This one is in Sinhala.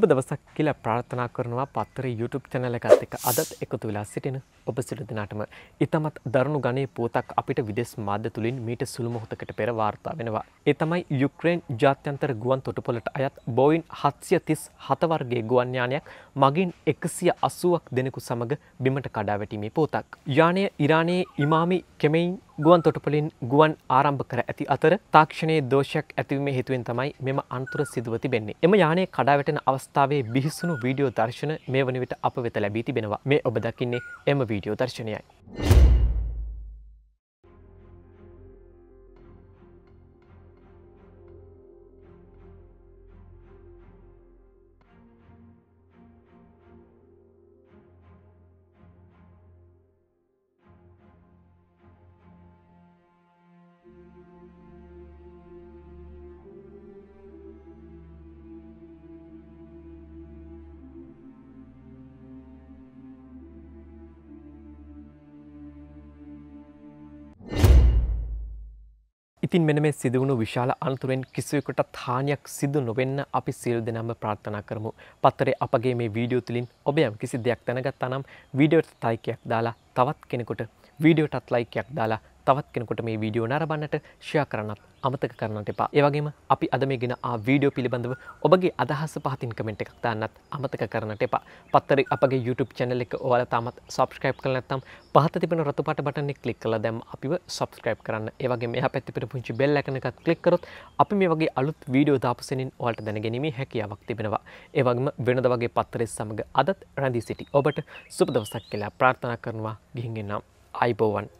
සුබ දවසක් කියලා ප්‍රාර්ථනා කරනවා පත්තර YouTube චැනල එකත් එක අදත් එකතු වෙලා සිටින ඔබ සිටු දෙනාටම ඉතමත් දරුණු ගණයේ පුවතක් අපිට විදෙස් මාධ්‍ය තුලින් මීට සුළු මොහොතකට පෙර වාර්තා වෙනවා. ඒ තමයි යුක්‍රේන් ජාත්‍යන්තර ගුවන් තොටුපළට අයත් බෝයින් 737 වර්ගයේ ගුවන් යානයක් මගින් 180ක් දෙනෙකු සමග බිමට කඩා වැටීමේ පුවතක්. යානය ඉරානයේ ඉමාමි කෙමෙයින් ගුවන් තොටුපලින් ගුවන් ආරම්භ කර ඇති අතර තාක්ෂණයේ දෝෂයක් ඇතිවීමේ හේතුවෙන් තමයි මෙම අන්තුර සිදුව තිබෙන්නේ. එම යානයේ කඩා වැටෙන අවස්ථාවේ බිහිසුණු වීඩියෝ දර්ශන මේ වන විට අප වෙත ලැබී තිබෙනවා. මේ ඔබ දකින්නේ එම වීඩියෝ දර්ශනයයි. ඉතින් මෙන මේ සිදුවුණු විශාල අනතුරෙන් කිසිවෙකුට හානියක් සිදු නොවෙන්න අපි සියලු දෙනාම ප්‍රාර්ථනා කරමු. පත්තරේ අපගේ මේ වීඩියෝ තුලින් ඔබ යම් කිසි දෙයක් දැනගත්තා නම් වීඩියෝට ලයික්යක් දාලා තවත් කෙනෙකුට වීඩියෝටත් ලයික්යක් දාලා තවත් කෙනෙකුට මේ වීඩියෝ නරඹන්නට ෂෙයා කරන්නත් අමතක කරන්නට එපා. ඒ වගේම අපි අද මේ ගෙන ආ වීඩියෝ පිළිබඳව ඔබගේ අදහස පහතින් කමෙන්ට් එකක් දාන්නත් අමතක කරන්නට එපා. පත්තරේ අපගේ YouTube channel එක ඔයාලා තාමත් subscribe කරලා නැත්නම් පහත තිබෙන රතු පාට බටන් එක click කරලා දැම්ම අපිව subscribe කරන්න. ඒ වගේම එහා පැත්තේ පිට පුංචි bell icon එකක් click කරොත් අපි මේ වගේ අලුත් වීඩියෝ දාපු සෙනින් ඔයාලට දැනගැනීමේ හැකියාවක් තිබෙනවා. ඒ වගේම වෙනද වගේ පත්තරේ සමග අදත් රැඳී සිටි ඔබට සුබ දවසක් කියලා ප්‍රාර්ථනා කරනවා ගිහින් එන්නම්. අයිබෝවන්